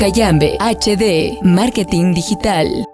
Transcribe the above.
Cayambe HD Marketing Digital.